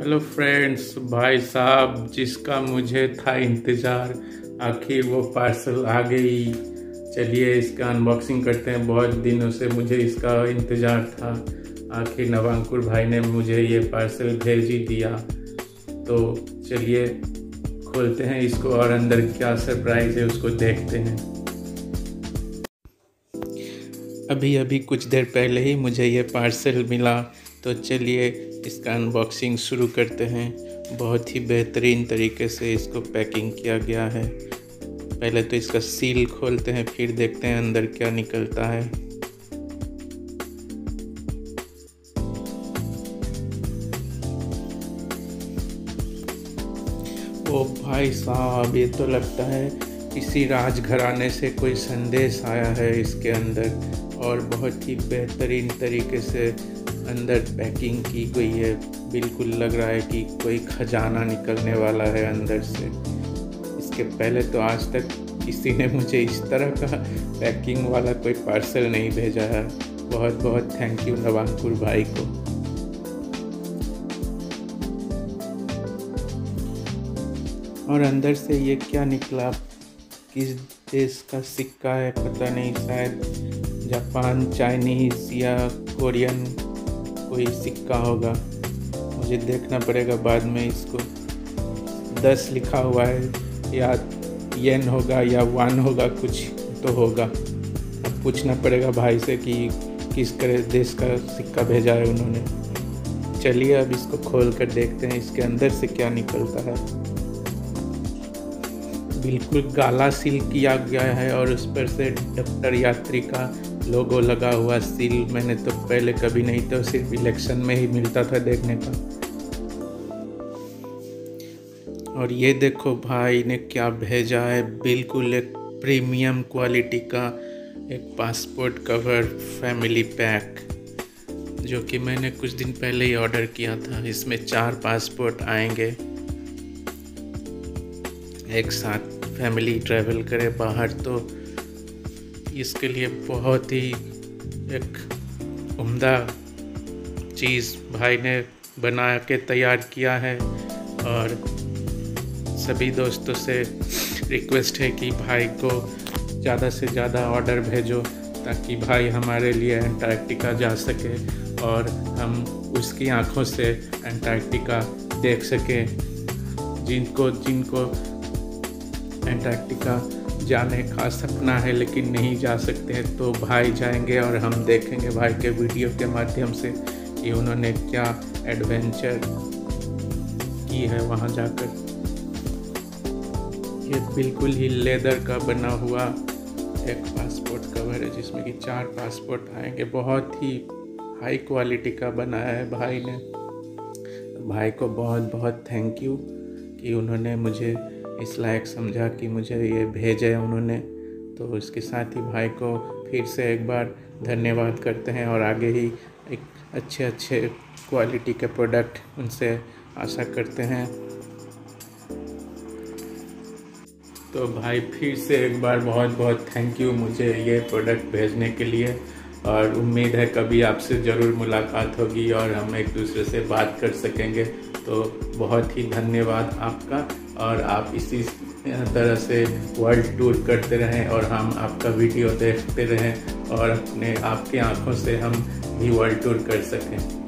Hello friends भाई साहब, जिसका मुझे था इंतज़ार, आखिर वो पार्सल आ गई। चलिए इसका अनबॉक्सिंग करते हैं। बहुत दिनों से मुझे इसका इंतज़ार था। आखिर नवांकुर भाई ने मुझे ये पार्सल भेज ही दिया। तो चलिए खोलते हैं इसको और अंदर क्या सरप्राइज़ है उसको देखते हैं। अभी अभी कुछ देर पहले ही मुझे ये पार्सल मिला। तो चलिए इसका अनबॉक्सिंग शुरू करते हैं। बहुत ही बेहतरीन तरीके से इसको पैकिंग किया गया है। पहले तो इसका सील खोलते हैं, फिर देखते हैं अंदर क्या निकलता है। ओ भाई साहब, ये तो लगता है किसी राजघराने से कोई संदेश आया है इसके अंदर। और बहुत ही बेहतरीन तरीके से अंदर पैकिंग की गई है। बिल्कुल लग रहा है कि कोई खजाना निकलने वाला है अंदर से। इसके पहले तो आज तक किसी ने मुझे इस तरह का पैकिंग वाला कोई पार्सल नहीं भेजा है। बहुत बहुत थैंक यू नवांकुर भाई को। और अंदर से ये क्या निकला? किस देश का सिक्का है? पता नहीं, शायद जापान, चाइनीज़ या कोरियन। कोई सिक्का होगा, मुझे देखना पड़ेगा बाद में इसको। दस लिखा हुआ है, या येन होगा, या वन होगा, कुछ तो होगा। अब पूछना पड़ेगा भाई से कि किस तरह देश का सिक्का भेजा है उन्होंने। चलिए अब इसको खोल कर देखते हैं, इसके अंदर से क्या निकलता है। बिल्कुल गाला सील किया गया है और उस पर से डॉक्टर यात्री का लोगो लगा हुआ सील मैंने तो पहले कभी नहीं तो सिर्फ़ इलेक्शन में ही मिलता था देखने का। और ये देखो भाई ने क्या भेजा है, बिल्कुल एक प्रीमियम क्वालिटी का एक पासपोर्ट कवर फैमिली पैक जो कि मैंने कुछ दिन पहले ही ऑर्डर किया था। इसमें चार पासपोर्ट आएँगे। एक साथ फैमिली ट्रैवल करे बाहर तो इसके लिए बहुत ही एक उम्दा चीज़ भाई ने बना के तैयार किया है और सभी दोस्तों से रिक्वेस्ट है कि भाई को ज़्यादा से ज़्यादा ऑर्डर भेजो ताकि भाई हमारे लिए एंटार्क्टिका जा सके और हम उसकी आँखों से एंटार्क्टिका देख सकें। जिनको जिनको एंटार्क्टिका जाने का सपना है, लेकिन नहीं जा सकते हैं। तो भाई जाएँगे और हम देखेंगे भाई के वीडियो के माध्यम से कि उन्होंने क्या एडवेंचर की है वहाँ जाकर। ये बिल्कुल ही लेदर का बना हुआ एक पासपोर्ट कवर है, जिसमें कि चार पासपोर्ट आएँगे। बहुत ही हाई क्वालिटी का बनाया है भाई ने। भाई को बहुत बहुत थैंक यू कि उन्होंने मुझे इस लायक समझा कि मुझे ये भेजे उन्होंने। तो इसके साथ ही भाई को फिर से एक बार धन्यवाद करते हैं और आगे ही एक अच्छे अच्छे क्वालिटी के प्रोडक्ट उनसे आशा करते हैं। तो भाई फिर से एक बार बहुत बहुत थैंक यू मुझे ये प्रोडक्ट भेजने के लिए। और उम्मीद है कभी आपसे ज़रूर मुलाकात होगी और हम एक दूसरे से बात कर सकेंगे। तो बहुत ही धन्यवाद आपका। और आप इसी तरह से वर्ल्ड टूर करते रहें और हम आपका वीडियो देखते रहें और अपने आपकी आँखों से हम भी वर्ल्ड टूर कर सकें।